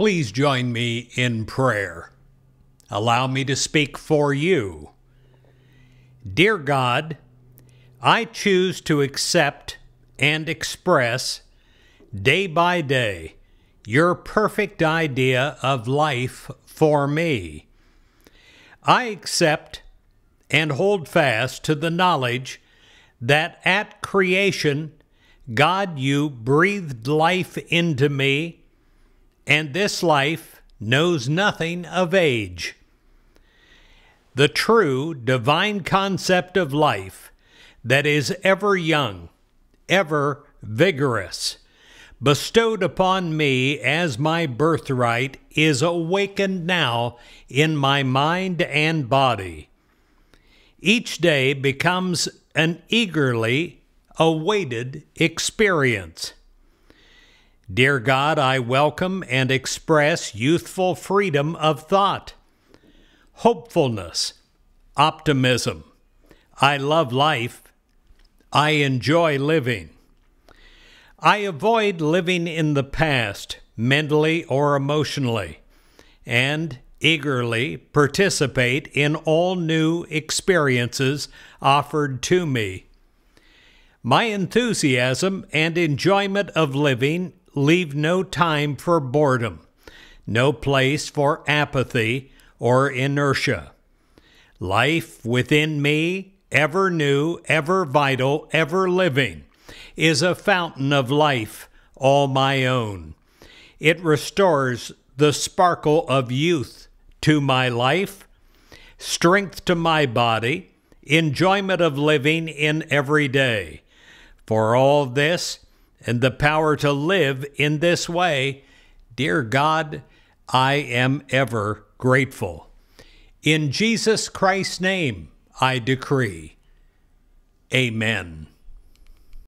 Please join me in prayer. Allow me to speak for you. Dear God, I choose to accept and express day by day your perfect idea of life for me. I accept and hold fast to the knowledge that at creation, God, you breathed life into me, and this life knows nothing of age. The true divine concept of life that is ever young, ever vigorous, bestowed upon me as my birthright, is awakened now in my mind and body. Each day becomes an eagerly awaited experience. Dear God, I welcome and express youthful freedom of thought, hopefulness, optimism. I love life. I enjoy living. I avoid living in the past, mentally or emotionally, and eagerly participate in all new experiences offered to me. My enthusiasm and enjoyment of living leave no time for boredom, no place for apathy or inertia. Life within me, ever new, ever vital, ever living is a fountain of life all my own. It restores the sparkle of youth to my life, strength to my body, enjoyment of living in every day. For all this and the power to live in this way, dear God, I am ever grateful. In Jesus Christ's name, I decree. Amen.